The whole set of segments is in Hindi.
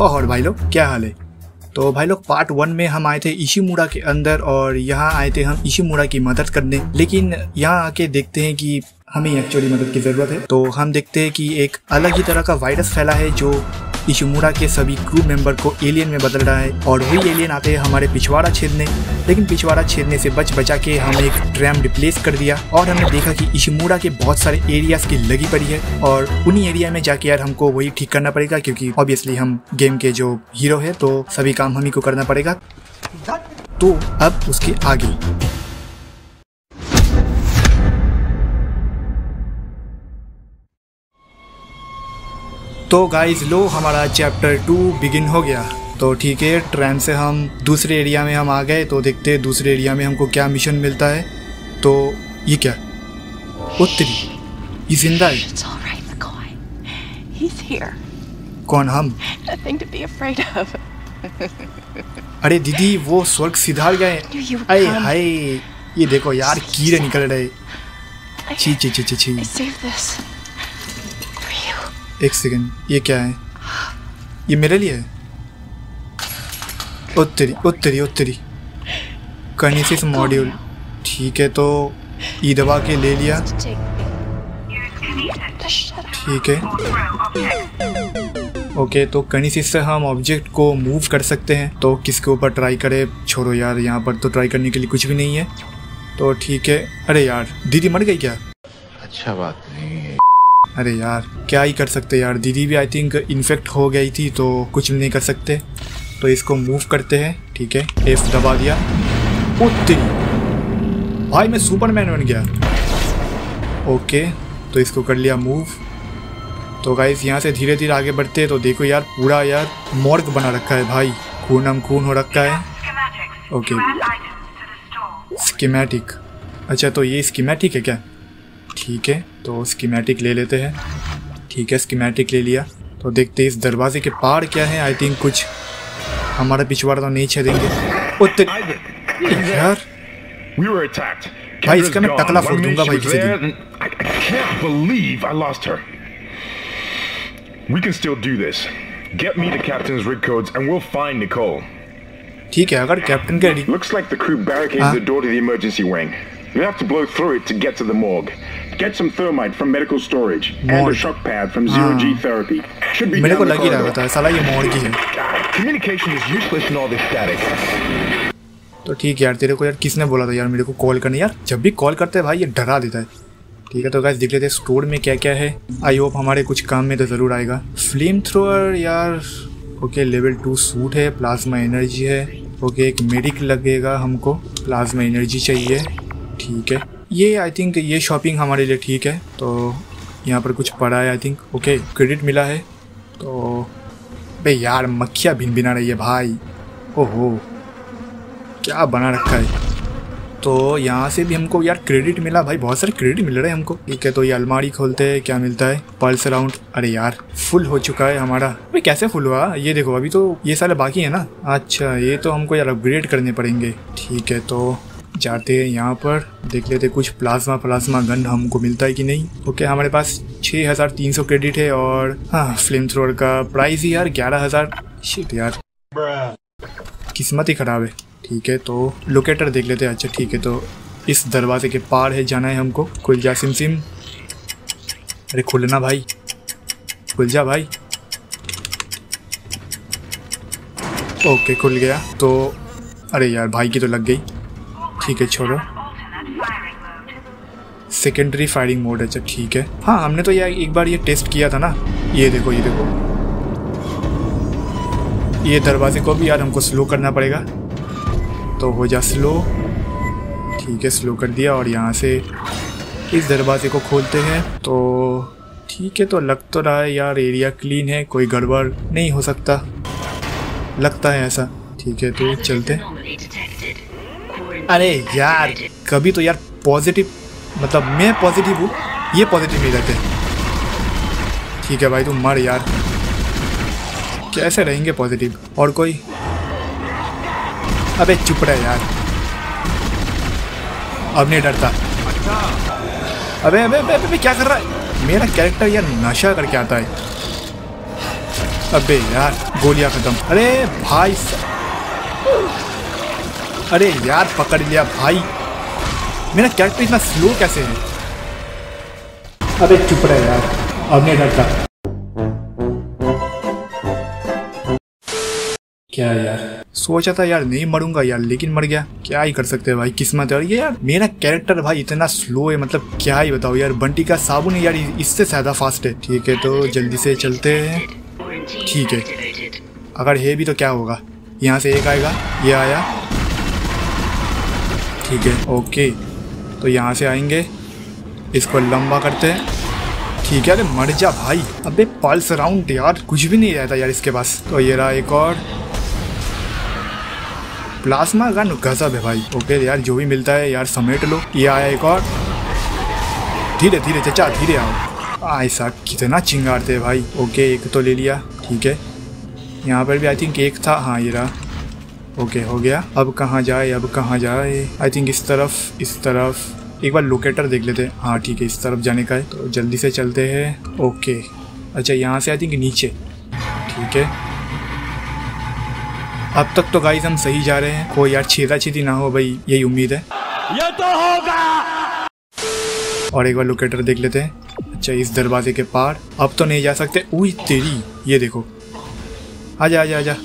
और भाई लोग, क्या हाल है? तो भाई लोग पार्ट वन में हम आए थे इशीमुड़ा के अंदर और यहाँ आए थे हम इशीमुड़ा की मदद करने। लेकिन यहाँ आके देखते हैं कि हमें एक्चुअली मदद की ज़रूरत है। तो हम देखते हैं कि एक अलग ही तरह का वायरस फैला है जो इशुमुरा के सभी क्रू मेंबर को एलियन में बदल रहा है और वही एलियन आते हैं हमारे पिछवाड़ा छेदने। लेकिन पिछवाड़ा छेदने से बच बचा के हम एक ट्रैम रिप्लेस कर दिया और हमने देखा कि इशुमुरा के बहुत सारे एरियाज़ की लगी पड़ी है और उन्हीं एरिया में जाके यार हमको वही ठीक करना पड़ेगा क्योंकि ऑब्वियसली हम गेम के जो हीरो है तो सभी काम हम ही को करना पड़ेगा। तो अब उसके आगे। तो गाइस लो हमारा चैप्टर टू बिगिन हो गया। तो ठीक है ट्रेन से हम दूसरे एरिया में हम आ गए तो देखते हैं दूसरे एरिया में हमको क्या मिशन मिलता है। तो ये क्या? उत्तरी ये ज़िंदा है. कौन हम. अरे दीदी वो स्वर्ग सिधार गए। अरे हाय ये देखो यार कीड़े निकल रहे। छी छी छी छी छी। एक सेकेंड, ये क्या है? ये मेरे लिए है? उत्तरी उत्तरी उत्तरी। कनिसिस मॉड्यूल ठीक है तो ई दबा के ले लिया. ठीक है। ओके तो कनिसिस से हम ऑब्जेक्ट को मूव कर सकते हैं तो किसके ऊपर ट्राई करें? छोड़ो यार, यहाँ पर तो ट्राई करने के लिए कुछ भी नहीं है। तो ठीक है। अरे यार, दीदी मर गई क्या? अच्छा बात नहीं है। अरे यार, क्या ही कर सकते यार? दीदी भी आई थिंक इन्फेक्ट हो गई थी तो कुछ नहीं कर सकते। तो इसको मूव करते हैं, ठीक है? एफ़ दबा दिया। तेरी भाई, मैं सुपरमैन बन गया। ओके तो इसको कर लिया मूव तो गाइस यहाँ से धीरे धीरे आगे बढ़ते हैं तो देखो यार, पूरा यार मॉर्ग बना रखा है भाई। खून हम खून हो रखा है। ओके स्कीमेटिक अच्छा तो ये स्कीमेटिक है क्या? ठीक है। तो स्कीमेटिक ले लेते हैं ठीक है स्कीमेटिक ले लिया तो देखते इस दरवाजे के पार क्या है आई थिंक कुछ हमारा पिछवाड़ा तो नहीं छेदेंगे यार We. भाई, इसका मैं टकला फोड़ दूँगा भाई किसी दिन। We can still do this. Get me the captain's rig codes and we'll find Nicole. ठीक है अगर कैप्टन के Looks like the crew barricaded the door to the emergency wing. You have to blow through it to get to the morgue. Get some thermite from medical storage and a shock pad from zero G Ah. therapy. Should be मेरे को लग ही रहा. था साला ये मोड़ की है। Communication is useless in all this static. तो ठीक है यार तेरे को यार किसने बोला था यार मेरे को कॉल करने? यार जब भी कॉल करते हैं भाई ये डरा देता है। ठीक है तो गाइस देख लेते हैं स्टोर में क्या क्या है। आई होप हमारे कुछ काम में तो ज़रूर आएगा। फ्लेम थ्रोअर यार ओके लेवल टू सूट है प्लाज्मा एनर्जी है। ओके एक मेडिक लगेगा हमको प्लाज्मा एनर्जी चाहिए। ठीक है। ये आई थिंक ये शॉपिंग हमारे लिए ठीक है। तो यहाँ पर कुछ पड़ा है आई थिंक ओके क्रेडिट मिला है। तो बे यार, मक्खियाँ भिन भिना रही है भाई। ओहो, क्या बना रखा है? तो यहाँ से भी हमको यार क्रेडिट मिला। भाई, बहुत सारे क्रेडिट मिल रहे हैं हमको। ठीक है तो ये अलमारी खोलते हैं, क्या मिलता है? पल्स राउंड अरे यार फुल हो चुका है हमारा। भाई कैसे फुल हुआ? ये देखो, अभी तो ये सारे बाकी है ना। अच्छा ये तो हमको यार अपग्रेड करने पड़ेंगे। ठीक है तो जाते हैं यहाँ पर, देख लेते कुछ प्लाज्मा प्लाज्मा गन हमको मिलता है कि नहीं। ओके, हमारे पास छः हज़ार तीन सौ क्रेडिट है और हाँ फ्लेम थ्रोअर का प्राइस ही यार ग्यारह हज़ार। शिट यार। किस्मत ही खराब है। ठीक है तो लोकेटर देख लेते हैं। अच्छा ठीक है तो इस दरवाजे के पार है, जाना है हमको। खुल जा, सिम सिम। अरे खुलना भाई। खुल जा भाई। ओके, खुल गया। तो अरे यार, भाई की तो लग गई। ठीक है, छोड़ो। सेकेंडरी फायरिंग मोड है अच्छा ठीक है। हाँ हमने तो यार एक बार ये टेस्ट किया था ना। ये देखो ये देखो। ये दरवाजे को भी यार हमको स्लो करना पड़ेगा। तो हो जा स्लो ठीक है स्लो कर दिया और यहाँ से इस दरवाजे को खोलते हैं। तो ठीक है तो लग तो रहा है यार एरिया क्लीन है, कोई गड़बड़ नहीं हो सकता। लगता है ऐसा। ठीक है तो चलते अरे यार कभी तो यार पॉजिटिव मतलब मैं पॉजिटिव हूँ ये पॉजिटिव नहीं रहते। ठीक है भाई तुम मर यार। कैसे रहेंगे पॉजिटिव और कोई? अबे चुप रहे यार। अब नहीं डरता। अबे अबे अबे, अबे, क्या कर रहा है? मेरा कैरेक्टर यार नशा करके आता है। अबे यार गोलियाँ खत्म। अरे भाई अरे यार, पकड़ लिया भाई। मेरा कैरेक्टर इतना स्लो कैसे है? अबे चुप रहे यार, अब नहीं डरता। क्या यार? सोचा था यार नहीं मरूँगा यार, लेकिन मर गया। क्या ही कर सकते हैं भाई, किस्मत है। ये यार, मेरा कैरेक्टर भाई इतना स्लो है मतलब क्या ही बताओ यार। बंटी का साबुन है यार इससे ज़्यादा फास्ट है। ठीक है तो जल्दी से चलते हैं। ठीक है। अगर है भी तो क्या होगा? यहाँ से एक आएगा, ये आया। ठीक है। ओके तो यहाँ से आएँगे। इसको लंबा करते हैं। ठीक है, अरे मर जा भाई। अबे पल्स राउंड यार, कुछ भी नहीं रहता यार इसके पास। तो ये रहा एक और। प्लाज्मा गन गजब है भाई। ओके यार जो भी मिलता है यार समेट लो। ये आया एक और। धीरे धीरे चचा, धीरे आओ। ऐसा कितना चिंगारते भाई। ओके एक तो ले लिया। ठीक है। यहाँ पर भी आई थिंक एक था। हाँ ये रहा। ओके हो गया। अब कहाँ जाए अब कहाँ जाए? आई थिंक इस तरफ़ इस तरफ़। एक बार लोकेटर देख लेते हैं। हाँ ठीक है इस तरफ़ जाने का है। तो जल्दी से चलते हैं। ओके अच्छा यहाँ से आई थिंक नीचे। ठीक है। अब तक तो गाइस हम सही जा रहे हैं। कोई यार छेदा छेदी ना हो भाई यही उम्मीद है। ये तो होगा। और एक बार लोकेटर देख लेते हैं। अच्छा इस दरवाजे के पार। अब तो नहीं जा सकते। उई तेरी। ये देखो। आजा आजा आजा।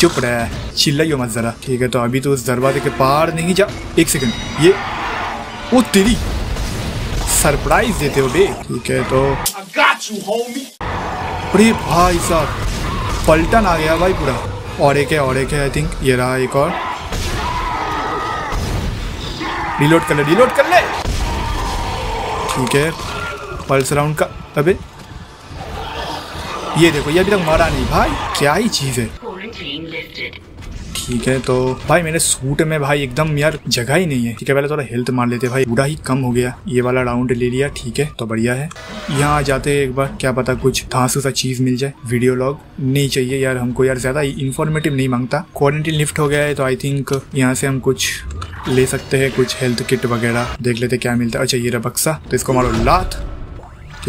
चुप रहा। है चिल्लाइयो मत जरा। ठीक है तो अभी तो उस दरवाजे के पार नहीं जा। एक सेकंड। ये ओ तेरी सरप्राइज़ देते हो बे। ठीक है तो अरे भाई साहब पलटन आ गया भाई पूरा। और एक है और एक है आई थिंक ये रहा एक और। रिलोड कर ले रिलोड कर ले। ठीक है पल्स राउंड का। अबे। ये देखो ये अभी तक मरा नहीं। भाई क्या ही चीज़ है। ठीक है तो भाई मेरे सूट में भाई एकदम यार जगह ही नहीं है। ठीक है, पहले थोड़ा हेल्थ मार लेते भाई। पूरा ही कम हो गया। ये वाला राउंड ले लिया, ठीक है तो बढ़िया है। यहाँ आ जाते हैं एक बार, क्या पता कुछ धांसू सा चीज़ मिल जाए। वीडियो लॉग नहीं चाहिए यार, हमको यार ज़्यादा इन्फॉर्मेटिव नहीं माँगता। क्वारंटीन लिफ्ट हो गया है तो आई थिंक यहाँ से हम कुछ ले सकते हैं, कुछ हेल्थ किट वगैरह। देख लेते क्या मिलता है। अच्छा ये रहा बक्सा तो इसको मारो। लात।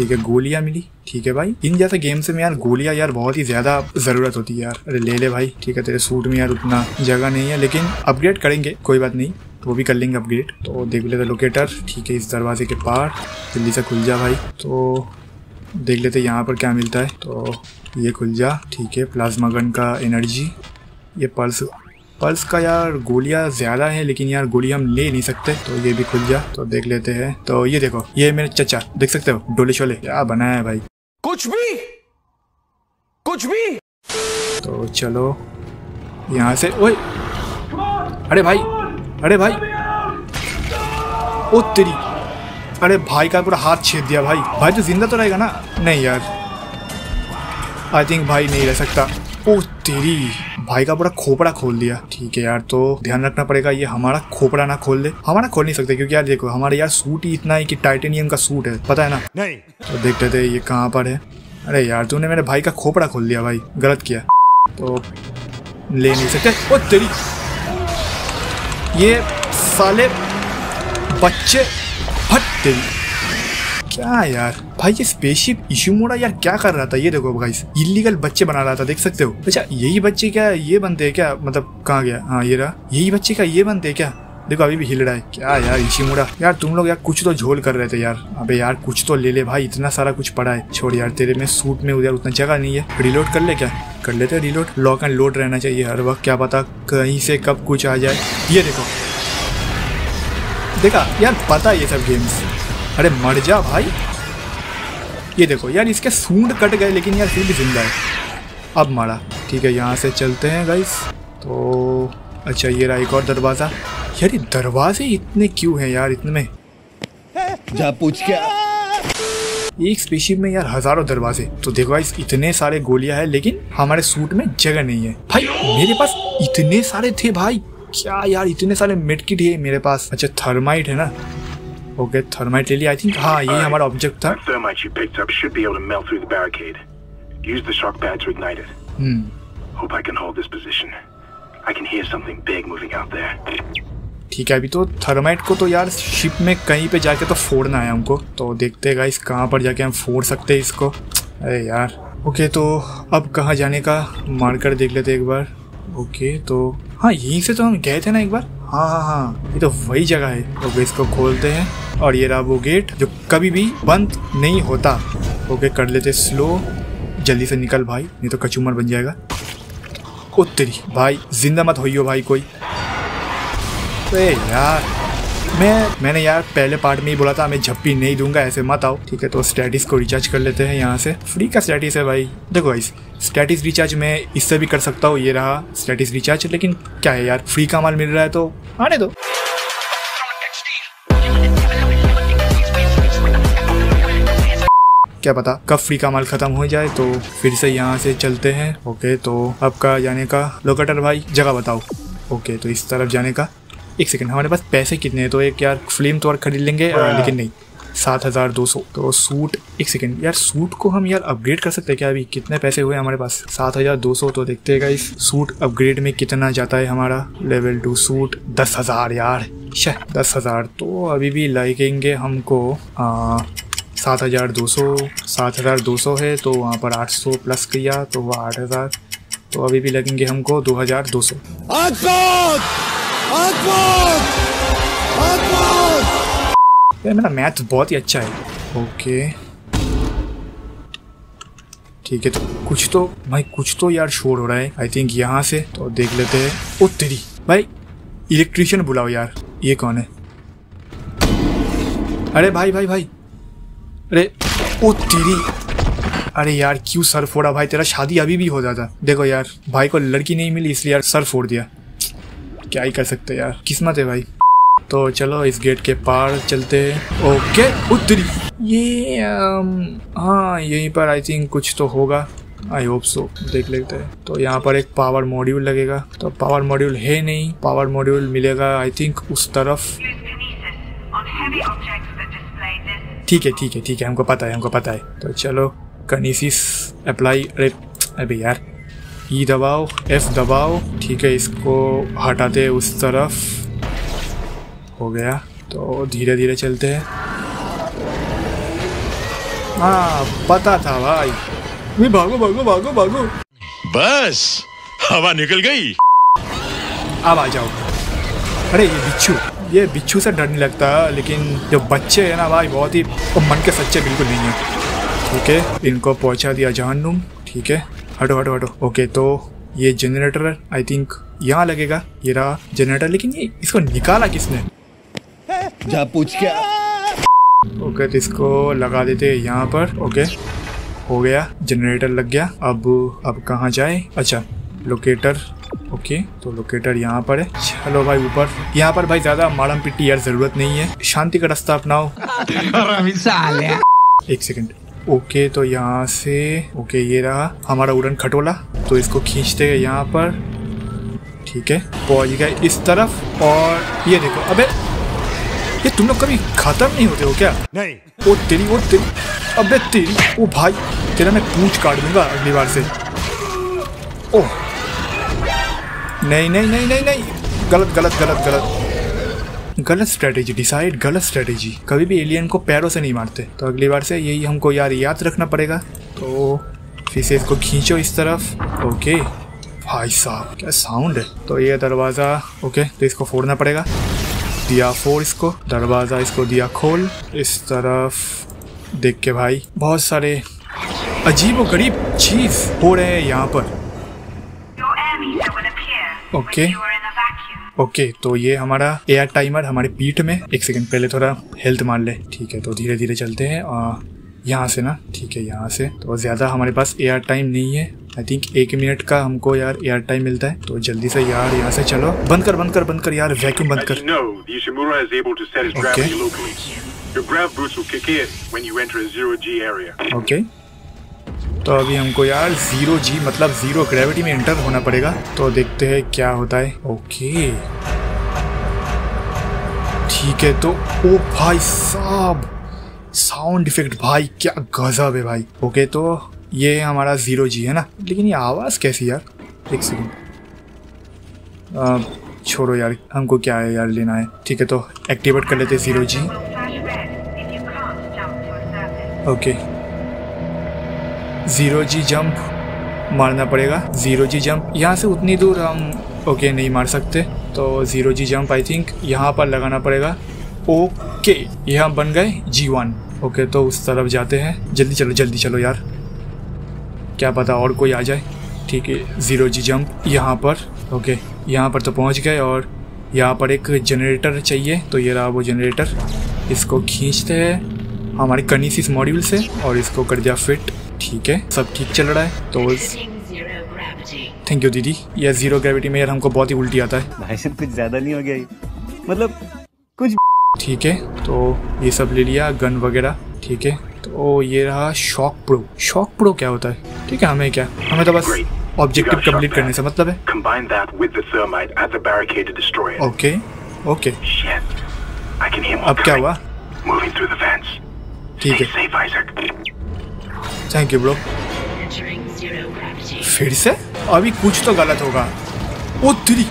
ठीक है, गोलियाँ मिली, ठीक है भाई। इन जैसे गेम्स में यार गोलियाँ यार बहुत ही ज़्यादा ज़रूरत होती है यार। अरे ले ले भाई, ठीक है, तेरे सूट में यार उतना जगह नहीं है, लेकिन अपग्रेड करेंगे, कोई बात नहीं। तो वो भी कर लेंगे अपग्रेड तो देख लेते लोकेटर ठीक है, इस दरवाजे के पार। जल्दी से खुल जा भाई। तो देख लेते यहाँ पर क्या मिलता है। तो ये खुल जा, ठीक है प्लाज्मा गन का एनर्जी ये पल्स पल्स का यार गोलियाँ ज़्यादा है लेकिन यार गोली हम ले नहीं सकते तो ये भी खुल जा तो देख लेते हैं। तो ये देखो ये मेरे चचा देख सकते हो? डोले शोले क्या बनाया है भाई? कुछ भी! कुछ भी! तो चलो यहाँ से ओए! अरे भाई अरे भाई! ओ तेरी अरे भाई का पूरा हाथ छेद दिया भाई। भाई तो ज़िंदा तो रहेगा ना? नहीं यार। आई थिंक भाई नहीं रह सकता। ओ तेरी। भाई का पूरा खोपड़ा खोल दिया। ठीक है यार तो ध्यान रखना पड़ेगा ये हमारा खोपड़ा ना खोल दे। हमारा खोल नहीं सकते क्योंकि यार देखो हमारा यार सूट ही इतना है कि टाइटेनियम का सूट है पता है ना? नहीं। तो देखते थे ये कहाँ पर है। अरे यार तूने मेरे भाई का खोपड़ा खोल दिया भाई गलत किया। तो ले नहीं सकते। ओ तेरी ये साले बच्चे हट तेरी। क्या यार? भाई ये स्पेसशिप इशू मोड़ा यार क्या कर रहा था? ये देखो भाई इलीगल बच्चे बना रहा था देख सकते हो। अच्छा। यही बच्चे क्या ये बनते हैं क्या? मतलब कहाँ गया? हाँ ये रहा। यही बच्चे क्या ये बनते हैं क्या? देखो अभी भी हिल रहा है। क्या यार इशी मुड़ा। यार तुम लोग यार कुछ तो झोल कर रहे थे यार। अबे यार कुछ तो ले ले भाई इतना सारा कुछ पड़ा है। छोड़ यार तेरे में सूट में उधर उतना जगह नहीं है। रिलोड कर ले क्या? कर लेते रिलोड लॉक एंड लोड रहना चाहिए हर वक्त क्या पता कहीं से कब कुछ आ जाए। ये देखो। देखा यार पता ये सब गेम्स अरे मर जा भाई। ये देखो यार इसके सूंड कट गए लेकिन यार फिर भी ज़िंदा है। अब मारा। ठीक है यहाँ से चलते हैं गाइस तो अच्छा ये रहा एक और दरवाज़ा। यार ये दरवाजे इतने क्यों हैं यार इतने? में जा पूछ क्या? एक स्पेसशिप में यार हज़ारों दरवाजे। तो देखो गाइस इतने सारे गोलियाँ हैं लेकिन हमारे सूट में जगह नहीं है। भाई मेरे पास इतने सारे थे भाई। क्या यार इतने सारे मेडकिट है मेरे पास। अच्छा थर्माइट है ना? ओके थर्माइट ले लिया आई थिंक हाँ ये हमारा ऑब्जेक्ट था। ठीक है अभी तो थर्माइट को तो यार शिप में कहीं पे जाके तो फोड़ना है हमको। तो देखते हैं गाइस कहाँ पर जाके हम फोड़ सकते हैं इसको। अरे यार। ओके तो अब कहाँ जाने का? मार्कर देख लेते एक बार। ओके तो हाँ यहीं से तो हम गए थे ना एक बार? हाँ हाँ हाँ ये तो वही जगह है। ओके इसको खोलते हैं। और ये रहा वो गेट, जो कभी भी बंद नहीं होता। ओके, कर लेते स्लो। जल्दी से निकल भाई, नहीं तो कचूमर बन जाएगा। उत्तरी, भाई, ज़िंदा मत होइयो भाई कोई। अरे यार। मैं मैंने यार पहले पार्ट में ही बोला था मैं झप्पी नहीं दूँगा ऐसे मत आओ। ठीक है तो स्टेटिस को रिचार्ज कर लेते हैं यहाँ से। फ्री का स्टेटिस है भाई। देखो गाइस स्टेटिस रिचार्ज मैं इससे भी कर सकता हूँ ये रहा स्टेटिस रिचार्ज लेकिन क्या है यार फ्री का माल मिल रहा है तो। आने दो। क्या पता कब फ्री का माल खत्म हो जाए तो फिर से यहाँ से चलते हैं। ओके तो आपका जाने का लोकेटर भाई जगह बताओ। ओके तो इस तरफ़ जाने का। एक सेकंड हमारे पास पैसे कितने हैं? तो एक यार फ़िल्म तो और खरीद लेंगे अ, लेकिन नहीं सात हज़ार दो सौ। तो सूट एक सेकंड यार सूट को हम यार अपग्रेड कर सकते हैं क्या अभी? कितने पैसे हुए हमारे पास? सात हज़ार दो सौ तो देखते हैं इस सूट अपग्रेड में कितना जाता है हमारा लेवल टू सूट दस हज़ार यार शे दस हज़ार। तो अभी भी लगेंगे हमको आ, सात हज़ार दो सौ सात हज़ार दो सौ है तो वहाँ पर आठ सौ प्लस किया तो वह आठ हज़ार। तो अभी भी लगेंगे हमको दो हज़ार दो सौ। यार मेरा मैथ बहुत ही अच्छा है। ओके। ठीक है तो कुछ तो भाई कुछ तो यार शोर हो रहा है। आई थिंक यहाँ से तो देख लेते हैं। ओ, तेरी। भाई इलेक्ट्रिशियन बुलाओ यार। ये कौन है? अरे भाई भाई भाई। अरे, ओ, तेरी। अरे यार, क्यों सर फोड़ा? भाई, तेरा शादी अभी भी हो जाता। देखो यार, भाई को लड़की नहीं मिली, इसलिए यार सर फोड़ दिया। क्या ही कर सकते यार। किस्मत है भाई। तो चलो इस गेट के पार चलते हैं। ओके उत्तरी ये हाँ यहीं पर आई थिंक कुछ तो होगा। आई होप सो देख लेते हैं। तो यहाँ पर एक पावर मॉड्यूल लगेगा। तो पावर मॉड्यूल है नहीं। पावर मॉड्यूल मिलेगा आई थिंक उस तरफ़. ठीक है ठीक है ठीक है। हमको पता है, हमको पता है। तो चलो कनीसिस अप्लाई अरे, अबे यार। ई दबाओ एफ़ दबाओ ठीक है इसको हटाते उस तरफ़। हो गया तो धीरे धीरे चलते हैं। हाँ पता था भाई। वे भागो भागो भागो भागो। बस हवा निकल गई। अब आ जाओ। अरे ये बिच्छू ये बिच्छू से डर नहीं लगता लेकिन जो बच्चे हैं ना भाई बहुत ही मन के सच्चे बिल्कुल नहीं है। ठीक है इनको पहुँचा दिया जहन्नुम ठीक है। हटो हटो हटो। ओके तो ये जनरेटर आई थिंक यहाँ लगेगा। ये रहा जनरेटर लेकिन ये इसको निकाला किसने? जा पूछ के आ। ओके तो इसको लगा देते हैं यहाँ पर। ओके हो गया जनरेटर लग गया। अब अब कहाँ जाए? अच्छा लोकेटर ओके तो लोकेटर यहाँ पर है। चलो भाई ऊपर। यहाँ पर भाई ज़्यादा माड़म पिट्टी यार ज़रूरत नहीं है। शांति का रास्ता अपनाओ। एक सेकंड ओके तो यहाँ से ओके ये रहा हमारा उड़न खटोला। तो इसको खींचते हैं यहाँ पर। ठीक है पहुँच गए इस तरफ़ और ये देखो अबे ये तुम लोग कभी खत्म नहीं होते हो क्या? नहीं। ओ तेरी ओ तेरी अबे तेरी ओ भाई तेरा मैं पूछ काट दूँगा अगली बार से। ओ नहीं नहीं नहीं नहीं नहीं। गलत गलत गलत गलत। गलत स्ट्रेटेजी डिसाइड गलत स्ट्रेटेजी कभी भी एलियन को पैरों से नहीं मारते। तो अगली बार से यही हमको यार याद रखना पड़ेगा। तो फिर से इसको खींचो इस तरफ़। ओके भाई साहब क्या साउंड है? तो ये दरवाज़ा ओके तो इसको फोड़ना पड़ेगा। दिया फोड़ इसको। दरवाज़ा इसको दिया खोल। इस तरफ़ देख के भाई बहुत सारे अजीब और गरीब चीज़ हो रहे हैं यहाँ पर। Your appear Okay. ओके तो ये हमारा एयर टाइमर हमारे पीठ में एक सेकंड पहले थोड़ा हेल्थ मार ले। ठीक है तो धीरे धीरे चलते हैं और यहाँ से ना ठीक है यहाँ से। तो ज़्यादा हमारे पास एयर टाइम नहीं है। आई थिंक एक मिनट का हमको यार एयर टाइम मिलता है। तो जल्दी से यार यहाँ से चलो। बंद कर बंद कर बंद कर यार वैक्यूम बंद कर। Its Okay. तो अभी हमको यार ज़ीरो जी मतलब ज़ीरो ग्रेविटी में एंटर होना पड़ेगा। तो देखते हैं क्या होता है। ओके ठीक है तो ओ भाई साहब साउंड इफ़ेक्ट भाई क्या गजब है भाई। ओके तो ये हमारा ज़ीरो जी है ना। लेकिन ये आवाज़ कैसी यार? एक सेकंड छोड़ो यार, हमको क्या है यार लेना है। ठीक है तो एक्टिवेट कर लेते zero G okay red zero G jump मारना पड़ेगा। ज़ीरो जी जंप यहाँ से उतनी दूर हम ओके नहीं मार सकते। तो zero G jump I think यहाँ पर लगाना पड़ेगा। ओके यहाँ बन गए जी वन ओके तो उस तरफ़ जाते हैं। जल्दी चलो जल्दी चलो यार। क्या पता और कोई आ जाए। ठीक है ज़ीरो जी जंप यहाँ पर। ओके यहाँ पर तो पहुँच गए और यहाँ पर एक जनरेटर चाहिए। तो ये रहा वो जनरेटर इसको खींचते हैं हमारे कनीसिस मॉड्यूल से और इसको कर दिया फिट ठीक है? सब ठीक चल रहा है? तो थैंक यू दीदी। यह ज़ीरो ग्रेविटी में यार हमको बहुत ही उल्टी आता है। भाई कुछ ज़्यादा नहीं हो गया मतलब कुछ ठीक है तो ये सब ले लिया गन वगैरह ठीक है। तो ये रहा शॉक प्रो शॉक प्रो क्या होता है? ठीक है हमें क्या? हमें तो बस ऑब्जेक्टिव कंप्लीट करने से मतलब है. ओके ओके अब क्या हुआ. ठीक है. थैंक यू ब्रो फिर से? अभी कुछ तो गलत होगा। ओ तेरी।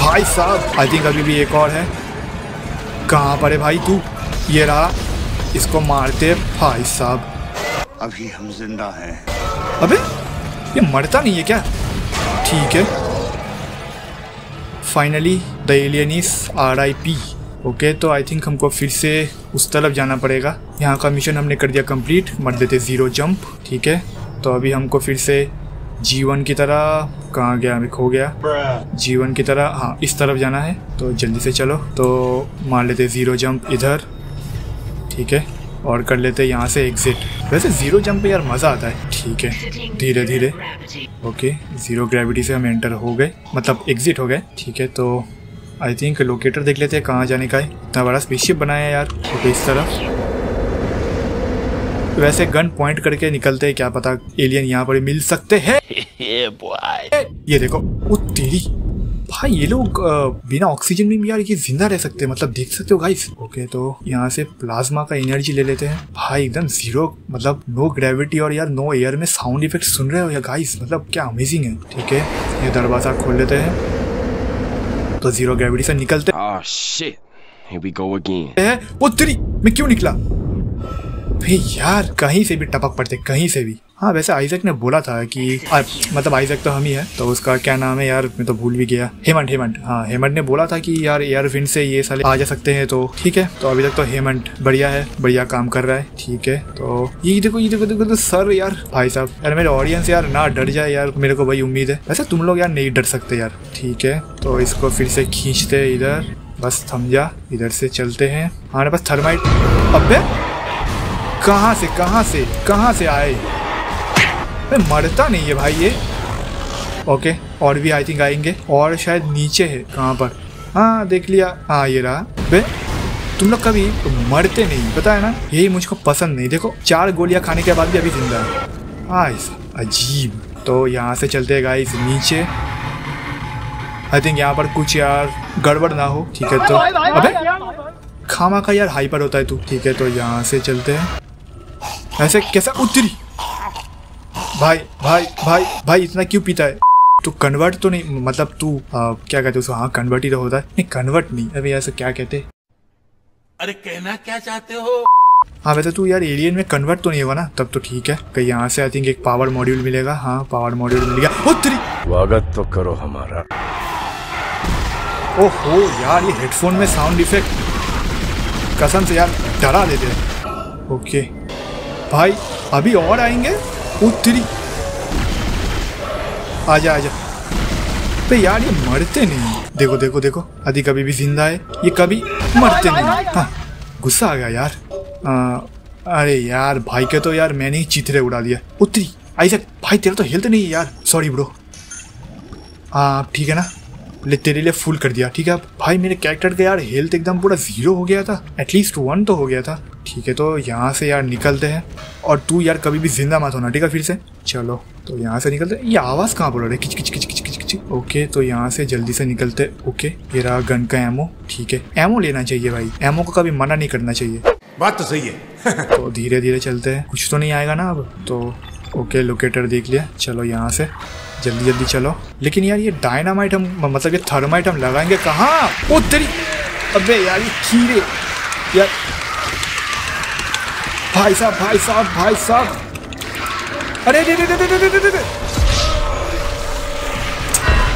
भाई साहब। आई थिंक अभी भी एक और है। कहाँ पर है भाई तू? ये रहा। इसको मारते भाई साहब। अभी हम ज़िंदा हैं। अबे ये मरता नहीं है क्या? ठीक है। Finally the alien is R I P okay तो आई थिंक हमको फिर से उस तरफ़ जाना पड़ेगा। यहाँ का मिशन हमने कर दिया कंप्लीट मर देते ज़ीरो जंप ठीक है? तो अभी हमको फिर से जीवन की तरह कहाँ गया? अभी खो गया। जीवन की तरह हाँ इस तरफ़ जाना है। तो जल्दी से चलो। तो मार लेते ज़ीरो जंप इधर, ठीक है? और कर लेते यहाँ से एग्जिट वैसे ज़ीरो जंप पे यार मज़ा आता है। ठीक है, धीरे धीरे। ओके ज़ीरो ग्रेविटी से हम एंटर हो गए। मतलब एग्जिट हो गए, ठीक है? तो आई थिंक लोकेटर देख लेते हैं कहाँ जाने का है। इतना बड़ा स्पेसशिप बनाया है यार ओके इस तरफ़ वैसे गन पॉइंट करके निकलते हैं क्या पता एलियन यहाँ पर मिल सकते हैं। ये देखो वो तेरी। भाई ये लोग बिना ऑक्सीजन में यार ये ज़िंदा रह सकते हैं मतलब देख सकते हो गाइस ओके तो यहाँ से प्लाज्मा का एनर्जी ले लेते हैं। भाई एकदम ज़ीरो मतलब नो ग्रेविटी और यार नो एयर में साउंड इफ़ेक्ट सुन रहे हो या गाइस मतलब क्या अमेजिंग है। ठीक है ये दरवाज़ा खोल लेते हैं। तो ज़ीरो ग्रेविटी से निकलते Oh shit. Here we go again. है वो तेरी मैं क्यों निकला भाई यार कहीं से भी टपक पड़ते कहीं से भी हाँ वैसे आइजक ने बोला था कि आ, मतलब आइजक तो हम ही है तो उसका क्या नाम है यार मैं तो भूल भी गया। हेमंत हेमंत हाँ हेमंत ने बोला था कि यार एयर विंड से ये साले आ जा सकते हैं तो ठीक है। तो अभी तक तो हेमंत बढ़िया है बढ़िया काम कर रहा है ठीक है। तो ये देखो ये देखो देखो तो सर यार भाई साहब यार मेरे ऑडियंस यार ना डर जाए यार मेरे को वही उम्मीद है। वैसे तुम लोग यार नहीं डर सकते यार ठीक है। तो इसको फिर से खींचते इधर बस थम जा इधर से चलते हैं। हमारे पास थर्माइट अबे! कहाँ से कहाँ से कहाँ से आए? अबे मरता नहीं है भाई ये। ओके और भी आई थिंक आएँगे और शायद नीचे है कहाँ पर? हाँ देख लिया। हाँ ये रहा। बे तुम लोग कभी मरते नहीं पता है ना? यही मुझको पसंद नहीं। देखो चार गोलियाँ खाने के बाद भी अभी ज़िंदा है। हाँ अजीब। तो यहाँ से चलते हैं गाइस नीचे। आई थिंक यहाँ पर कुछ यार गड़बड़ ना हो ठीक है तो। अबे खामा का यार हाइपर होता है तू। ठीक है तो यहाँ से चलते हैं। ऐसे कैसा उतरी? भाई भाई भाई भाई इतना क्यों पीता है? तू कन्वर्ट तो नहीं मतलब तू आ, क्या कहते उसको? हाँ कन्वर्ट ही तो होता है। नहीं कन्वर्ट नहीं। अभी ऐसा क्या कहते अरे कहना क्या चाहते हो? हाँ वैसे तू यार एलियन में कन्वर्ट तो नहीं होगा ना? तब तो ठीक है। कहीं यहाँ से आई थिंक एक पावर मॉड्यूल मिलेगा। हाँ पावर मॉड्यूल मिल गया। ओ तेरी स्वागत तो करो हमारा। ओहो यार ये हेडफोन में साउंड इफ़ेक्ट कसम से यार डरा देते ओके भाई अभी और आएँगे? उत्तरी आजा आजा पे यार ये मरते नहीं देखो देखो देखो आदि कभी भी ज़िंदा है ये कभी मरते नहीं हाँ गुस्सा आ गया यार आ, अरे यार भाई के तो यार मैंने ही चिथरे उड़ा दिया उतरी आइजक भाई तेरा तो हेल्थ नहीं है यार सॉरी ब्रो हाँ ठीक है ना? तेरे लिए फुल कर दिया ठीक है? अब भाई मेरे कैरेक्टर का यार हेल्थ एकदम पूरा ज़ीरो हो गया था। एटलीस्ट वन तो हो गया था। ठीक है तो यहाँ से यार निकलते हैं। और तू यार कभी भी ज़िंदा मत होना ठीक है फिर से? चलो तो यहाँ से निकलते ये आवाज़ कहाँ बोल रहे किच किच किच किच किच किच ओके तो यहाँ से जल्दी से निकलते। ओके ये रहा गन का एमो ठीक है एमो लेना चाहिए भाई। एमो को कभी मना नहीं करना चाहिए। बात तो सही है। तो धीरे धीरे चलते हैं। कुछ तो नहीं आएगा ना अब तो ओके लोकेटर देख लिया। चलो यहाँ से। जल्दी जल्दी चलो। लेकिन यार, ये डायनामाइट हम मतलब ये थर्माइट हम लगाएँगे कहाँ? ओ, तेरी अबे यार, ये कीड़े। यार। भाई साहब भाई साहब भाई साहब। अरे अरे अरे अरे अरे अरे अरे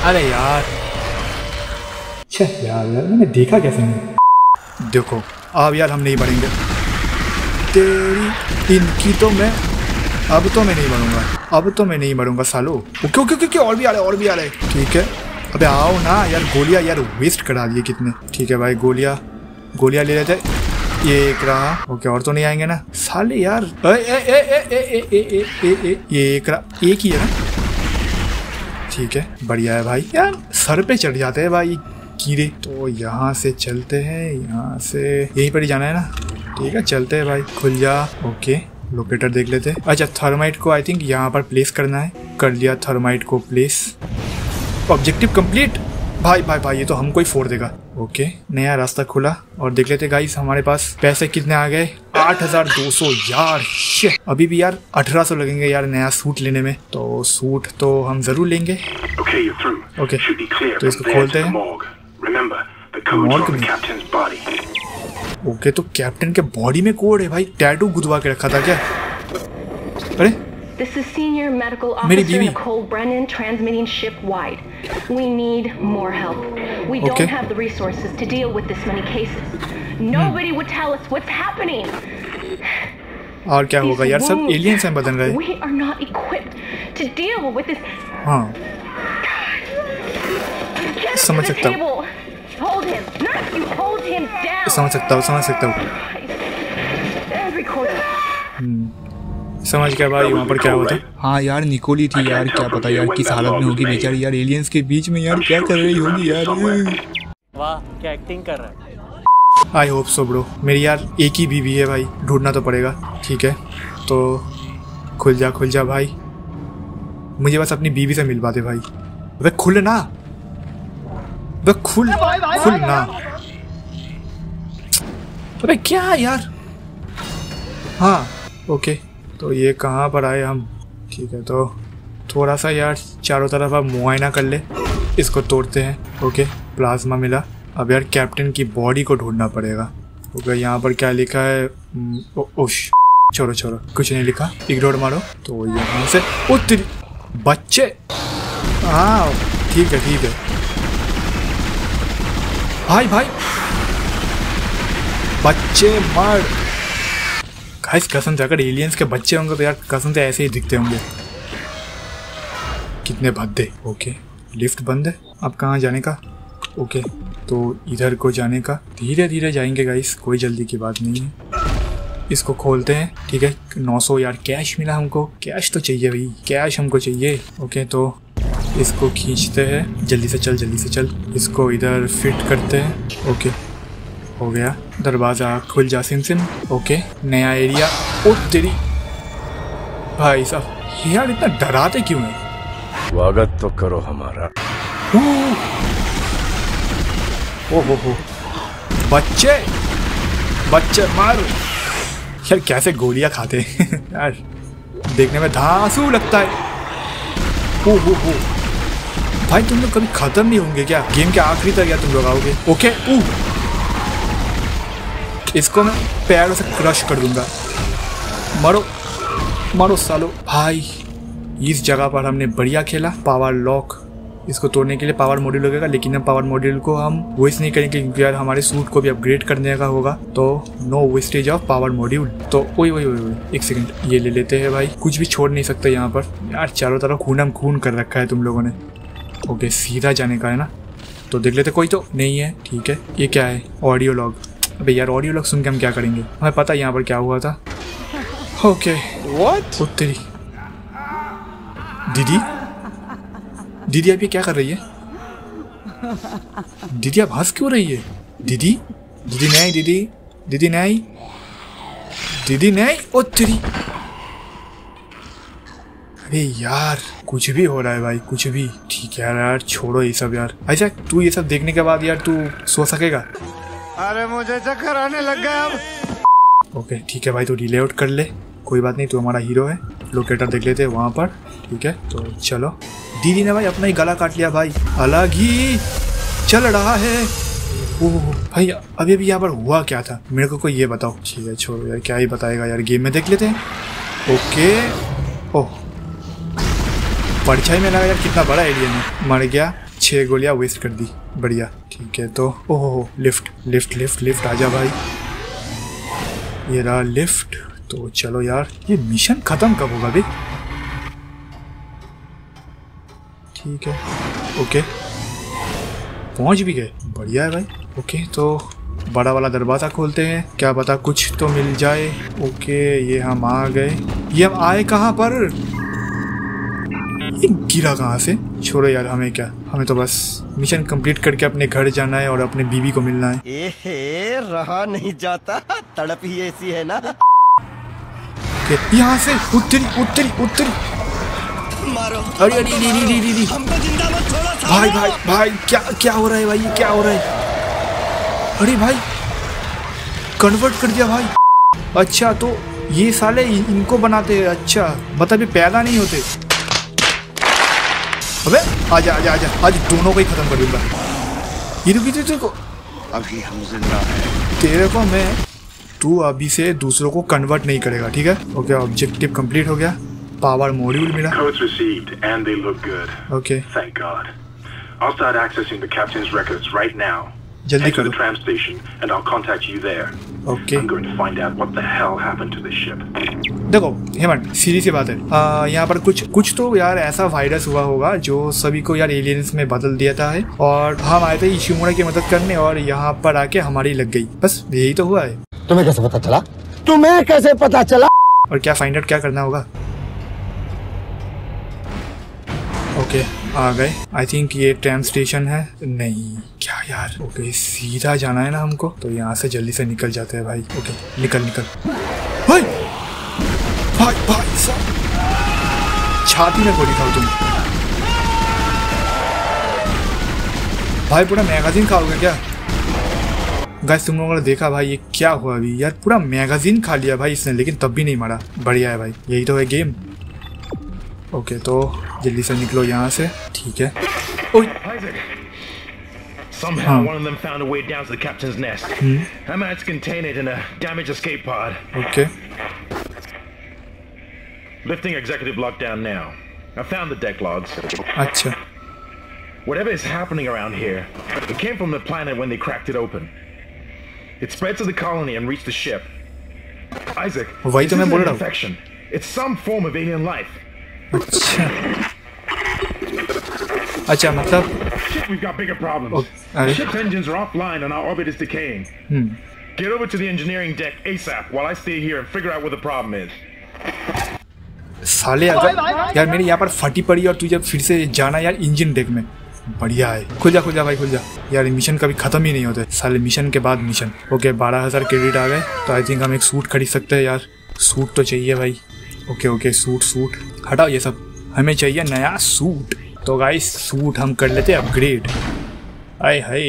अरे यार। यार यार, मैंने देखा कैसे नहीं देखो, अब यार हम नहीं बढ़ेंगे। तेरी, इनकी तो मैं, अब तो मैं नहीं बढ़ूँगा। अब तो मैं नहीं बढ़ूँगा सालो ओके ओके ओके और भी आ रहे और भी आ रहे ठीक है अबे आओ ना यार गोलियाँ यार वेस्ट करा दिए कितने ठीक है भाई गोलियाँ गोलियाँ ले लेते ये एक रहा ओके और तो नहीं आएँगे ना साले यार ए ए ए ए ए ए ए ए ए ये एक रहा एक ही है ना ठीक है बढ़िया है भाई यार सर पे चढ़ जाते हैं भाई कीड़े तो यहाँ से चलते हैं यहाँ से यहीं पर ही जाना है ना ठीक है चलते हैं भाई खुल जा ओके लोकेटर देख लेते हैं। अच्छा थर्माइट को आई थिंक यहाँ पर प्लेस करना है। कर लिया थर्माइट को प्लेस ऑब्जेक्टिव कंप्लीट भाई भाई भाई ये तो हमको ही फोड़ देगा। ओके नया रास्ता खुला। और देख लेते गाइस हमारे पास पैसे कितने आ गए? आठ हज़ार दो सौ। यार अभी भी यार अठारह सौ लगेंगे यार नया सूट लेने में। तो सूट तो हम ज़रूर लेंगे। Okay Okay. Okay. तो इसको खोलते हैं। the में? ओके तो कैप्टन के बॉडी में कोड है भाई टैटू गुदवा के रखा था क्या अरे This is Senior Medical Officer। Nicole Brennan transmitting ship-wide. We need more help. We Okay. don't have the resources to deal with this many cases. Nobody hmm. would tell us what's happening. और क्या होगा यार सब एलियंस हैं बदल रहे We are not equipped to deal with this. हाँ समझ सकता हूँ। समझ सकता हूँ समझ सकता हूँ समझ गया भाई वहाँ पर क्या हुआ था हाँ यार निकोली थी यार क्या पता यार किस हालत में होगी बेचारी यार एलियंस के बीच में यार क्या कर रही होगी यार? वाह क्या एक्टिंग कर रहा है? आई होप सो ब्रो मेरी यार एक ही बीवी है भाई ढूंढना तो पड़ेगा ठीक है? तो खुल जा खुल जा भाई। मुझे बस अपनी बीवी से मिल पाते भाई। वे खुल ना। वे खुल खुल ना। अबे क्या यार? हाँ। ओके तो ये कहाँ पर आए हम? ठीक है तो थोड़ा सा यार चारों तरफ़ अब मुआयना कर ले। इसको तोड़ते हैं। ओके प्लाज्मा मिला। अब यार कैप्टन की बॉडी को ढूंढना पड़ेगा। ओके यहाँ पर क्या लिखा है? ओ, ओश छोड़ो छोड़ो। कुछ नहीं लिखा। इग्नोर मारो। तो यहाँ से ओ तेरी बच्चे। हाँ। ठीक है ठीक है। भाई भाई। बच्चे मर। गाइस कसम से अगर एलियंस के बच्चे होंगे तो यार कसम से ऐसे ही दिखते होंगे। कितने भद्दे ओके लिफ्ट बंद है, अब कहाँ जाने का? ओके तो इधर को जाने का। धीरे धीरे जाएँगे गाइस कोई जल्दी की बात नहीं है। इसको खोलते हैं, ठीक है? 900 यार कैश मिला हमको। कैश तो चाहिए भाई कैश हमको चाहिए। ओके तो इसको खींचते हैं। जल्दी से चल, जल्दी से चल। इसको इधर फिट करते हैं। ओके हो गया। दरवाज़ा खुल जा सिम सिम ओके नया एरिया। ओ तेरी भाई साहब यार इतना डराते क्यों है? स्वागत तो करो हमारा। ओ हो हो। बच्चे बच्चे मार। यार कैसे गोलियाँ खाते यार देखने में धांसू लगता है। ओ हो हो। भाई तुम लोग कभी खत्म नहीं होंगे क्या? गेम के आखिरी तक या तुम लोग आओगे? ओके ऊ। इसको मैं पैरों से क्रश कर दूँगा। मरो मरो सालो। भाई, इस जगह पर हमने बढ़िया खेला। पावर लॉक इसको तोड़ने के लिए पावर मॉड्यूल लगेगा, लेकिन हम पावर मॉड्यूल को हम वेस्ट नहीं करेंगे, क्योंकि यार हमारे सूट को भी अपग्रेड करने का होगा। तो no wastage of power module तो वही वही वही एक सेकंड ये ले लेते हैं भाई। कुछ भी छोड़ नहीं सकते यहाँ पर। यार, चारों तरफ़ खूनम खून कर रखा है तुम लोगों ने। ओके सीधा जाने का है ना? तो देख लेते कोई तो नहीं है। ठीक है, ये क्या है? ऑडियो लॉग अबे यार ऑडियो लॉग सुन के हम क्या करेंगे? हमें पता यहाँ पर क्या हुआ था। ओके व्हाट तेरी दीदी? दीदी अब ये क्या कर रही है? दीदी अब हंस क्यों रही है? दीदी? दीदी नहीं दीदी। दीदी नहीं। दीदी नहीं ओ तेरी। अरे यार कुछ भी हो रहा है भाई कुछ भी। ठीक है यार छोड़ो ये सब यार। ऐसा तू ये सब देखने के बाद यार तू सो सकेगा? अरे मुझे चक्कर आने लग गया अब। ओके ठीक है भाई, तू डिले आउट कर ले। कोई बात नहीं, तू हमारा हीरो है। लोकेटर देख लेते हैं वहाँ पर, ठीक है? तो चलो। दीदी ने भाई अपना ही गला काट लिया भाई। अलग ही चल रहा है। ओह, भाई, अभी अभी यहाँ पर हुआ क्या था? मेरे को कोई ये बताओ। ठीक है, छोड़ो यार, क्या ही बताएगा यार गेम में देख लेते हैं। Okay oh. परछाई में लगा यार, कितना बड़ा एरिया में मर गया। छह गोलियाँ वेस्ट कर दी। बढ़िया, ठीक है तो ओहो लिफ्ट लिफ्ट लिफ्ट लिफ्ट आजा भाई। ये रहा लिफ्ट तो चलो यार, ये मिशन खत्म कब होगा भाई? ठीक है, ओके। पहुँच भी गए, बढ़िया है भाई, ओके तो बड़ा वाला दरवाज़ा खोलते हैं, क्या पता कुछ तो मिल जाए। ओके, ये हम आ गए। ये हम आए कहाँ पर? गिरा कहाँ से? छोड़ो यार हमें क्या? हमें तो बस मिशन कंप्लीट करके अपने घर जाना है और अपने बीवी को मिलना है। एहे रहा नहीं जाता। तड़प ही ऐसी है ना। यहाँ से उत्तरी उत्तरी उत्तरी मारो। अरे अरे अरे हमको ज़िंदा मत छोड़ो भाई भाई भाई क्या क्या हो रहा है भाई? ये क्या हो रहा है? अरे भाई कन्वर्ट कर दिया भाई। अच्छा तो ये साले इनको बनाते हैं। अच्छा मतलब ये पैदा नहीं होते। अबे आजा आजा आजा आज दोनों को ही खत्म कर दूँगा। ये रुकी तेरे को अभी हम ज़िंदा हैं। तेरे को मैं तू अभी से दूसरों को कन्वर्ट नहीं करेगा ठीक है? ओके ऑब्जेक्टिव कंप्लीट हो गया। पावर मॉड्यूल मिला। Codes received, and they look good. Okay Thank God. I'll start accessing the captain's records right now. जल्दी Head to करो। the tram station, and I'll contact you there. Okay I'm going to find out what the hell happened to this ship. देखो हेमंत सीधी सी बात है। आ, यहाँ पर कुछ कुछ तो यार ऐसा वायरस हुआ होगा जो सभी को यार एलियंस में बदल देता है और हम आए थे इशिमुरा की मदद करने और यहाँ पर आके हमारी लग गई। बस यही तो हुआ है। तुम्हें कैसे पता चला? तुम्हें कैसे पता चला? और क्या फाइंड आउट क्या करना होगा? ओके आ गए। आई थिंक ये ट्रेन स्टेशन है। नहीं, क्या यार? ओके सीधा जाना है ना हमको। तो यहाँ से जल्दी से निकल जाते हैं भाई। ओके निकल निकल। भाई! भाई भाई छाती में गोली खाओ तुम। भाई, पूरा मैगजीन खाओगे क्या? गाइस तुम लोगों ने देखा भाई, ये क्या हुआ अभी? यार, पूरा मैगजीन खा लिया भाई इसने, लेकिन तब भी नहीं मारा। बढ़िया है भाई। यही तो है गेम ओके तो जल्दी से निकलो यहाँ से ठीक है ओए Isaac. Somehow Huh. one of them found a way down to the captain's nest. I managed to contain it in a damaged escape pod. Okay Lifting executive lockdown now. I found the deck logs. अच्छा Whatever is happening around here, it came from the planet when they cracked it open. It spread to the colony and reached the ship. Isaac, वही this तो मैं isn't बोल an रहा हूँ। infection. It's some form of alien life. अच्छा अच्छा मतलब Shit, we've got bigger problems. Oh, the ship's engines are offline and our orbit is decaying. Hmm Get over to the engineering deck ASAP while I stay here and figure out what the problem is. साले अगर यार मेरी यहाँ पर फटी पड़ी और तुझे फिर से जाना यार इंजन डेक में बढ़िया है खुल जा खुल जा भाई खुल जा यार मिशन कभी खत्म ही नहीं होते साले मिशन के बाद मिशन ओके बारह हज़ार क्रेडिट आ गए तो आई थिंक हम एक सूट खरीद सकते हैं यार सूट तो चाहिए भाई ओके ओके, सूट सूट। हटाओ ये सब। हमें चाहिए नया सूट। तो गाइस सूट हम कर लेते अपग्रेड आए हाय।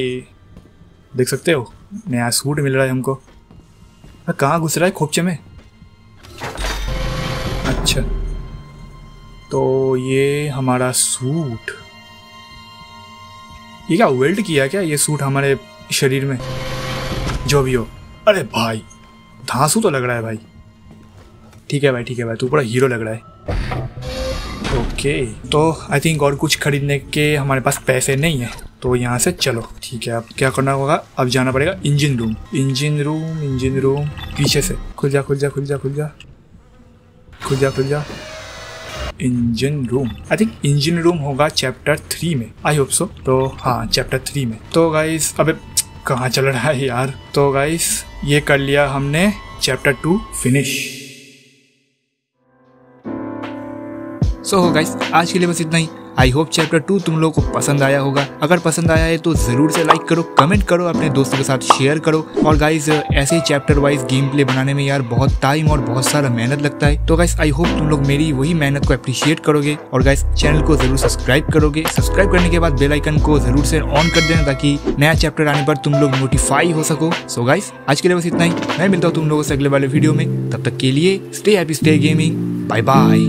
देख सकते हो? नया सूट मिल रहा है हमको। कहाँ घुस रहा है खोपचे में? अच्छा। तो ये हमारा सूट। ये क्या वेल्ड किया क्या ये सूट हमारे शरीर में? जो भी हो। अरे भाई, धांसू तो लग रहा है भाई। ठीक है भाई, ठीक है भाई, तू पूरा हीरो लग रहा है। ओके तो आई थिंक और कुछ खरीदने के हमारे पास पैसे नहीं है तो यहाँ से चलो। ठीक है, अब क्या करना होगा? अब जाना पड़ेगा engine room engine room engine room पीछे से। खुल जा खुल जा खुल जा खुल जा। खुल जा खुल जा। Engine room I think engine room होगा चैप्टर थ्री में। आई होप सो तो हाँ चैप्टर थ्री में। तो गाइस अबे, कहाँ चल रहा है यार? तो गाइस ये कर लिया हमने चैप्टर टू फिनिश सो हो गाइस आज के लिए बस इतना ही। आई होप चैप्टर टू तुम लोगों को पसंद आया होगा। अगर पसंद आया है तो ज़रूर से लाइक करो कमेंट करो, अपने दोस्तों के साथ शेयर करो। और गाइज़ ऐसे चैप्टर वाइज गेम प्ले बनाने में यार बहुत टाइम और बहुत सारा मेहनत लगता है। तो गाइस आई होप तुम लोग मेरी वही मेहनत को अप्रिशिएट करोगे। और गाइस चैनल को ज़रूर सब्सक्राइब करोगे। सब्सक्राइब करने के बाद बेलाइकन को ज़रूर से ऑन कर देना ताकि नया चैप्टर आने पर तुम लोग नोटिफाई हो सको। सो गाइस आज के लिए बस इतना ही। मैं मिलता हूँ तुम लोगों से अगले वाले वीडियो में। तब तक के लिए stay happy stay gaming bye bye